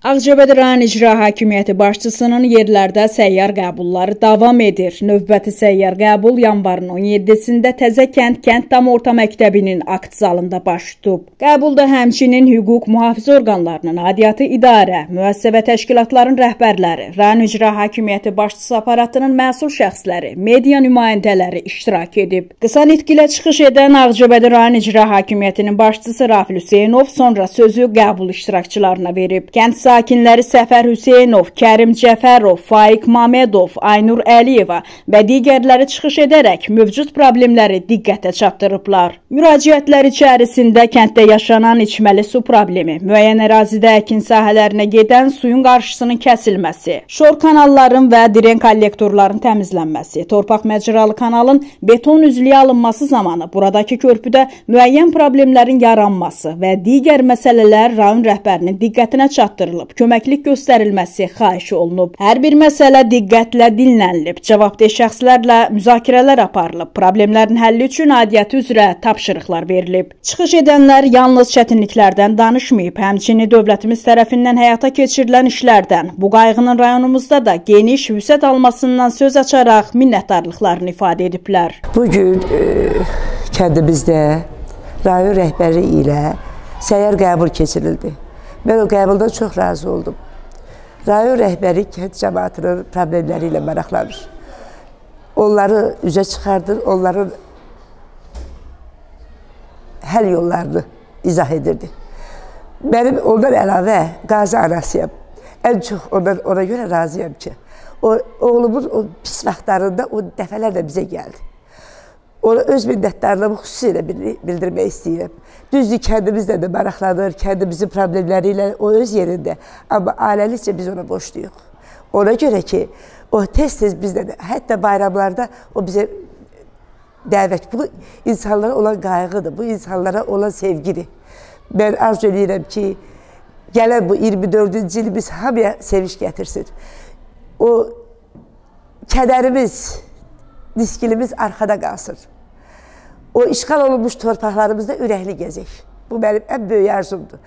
Ağcabədi rayon icra hakimiyyəti başçısının yerlərdə səyyar qəbulları davam edir. Növbəti səyyar qəbul yanvarın 17-sində Təzəkənd Kənd Tam Orta Məktəbinin akt zalında baş tutub. Qəbulda həmçinin hüquq mühafizə orqanlarının, aidiyyatı idarə, müəssisə və təşkilatların rəhbərləri, rayon icra hakimiyyəti başçısı aparatının məsul şəxsləri, media nümayəndələri iştirak edib. Qısa nitq ilə çıxış edən Ağcabədi rayon icra hakimiyyətinin başçısı Rafil Hüseynov sonra sözü qəbul iştirakçılarına verib. Kənd sakinləri Səfər Hüseynov, Kərim Cəfərov, Faiq Mamedov, Aynur Əliyeva və digərləri çıxış edərək mövcud problemləri diqqətə çatdırıblar. Müraciətlər içərisində kənddə yaşanan içməli su problemi, müəyyən ərazidə əkin sahələrinə gedən suyun qarşısının kəsilməsi, şor kanalların və diren kollektorların təmizlənməsi, torpaq məcralı kanalın beton üzlüyə alınması zamanı buradakı körpüdə müəyyən problemlərin yaranması və digər məsələlər rayon rəhbərinin diqqətinə çatdırılıb çağırılıb, köməklik göstərilməsi xahiş olunub. Hər bir məsələ diqqətlə dinlənilib, cavabdeh şəxslərlə müzakirələr aparılıb, problemlərin həlli üçün aidiyyəti üzrə tapşırıqlar verilib. Çıxış edənlər yalnız çətinliklərdən danışmayıb, həmçinin dövlətimiz tərəfindən həyata keçirilən işlərdən, bu qayğının rayonumuzda da geniş vüsət almasından söz açaraq minnətdarlıqlarını ifadə ediblər. Bu gün e, kəndimizdə rayon rəhbəri ilə səyyar qəbul keçirildi. Mən o qəbuldan çox razı oldum. Rayon rəhbəri kənd cəmaatının problemləri ilə maraqlanır. Onları üzə çıxardır, onların həll yollarını izah edirdi. Mənim ondan əlavə qazi anasıyam. Ən çox ondan ona görə razıyam ki, o, oğlumun o pis vaxtlarında o dəfələrlə bizə gəldi. Ona öz minnətdarlığımı xüsusilə bildirmək istəyirəm. Düzdür, kəndimizlə də maraqlanır, kəndimizin problemləri ilə o öz yerində. Amma ailəlikcə biz ona borçluyuq. Ona görə ki, o tez-tez bizdə də, hətta bayramlarda o bizə dəvət. Bu insanlara olan qayğıdır, bu insanlara olan sevgidir. Mən arzu edirəm ki, gələn bu 24-cü il biz hamıya seviş gətirsin. O kədərimiz, diskilimiz arxada qalsın. O işğal olunmuş torpaqlarımızda ürəkli gəzək. Bu mənim ən böyük arzumdur.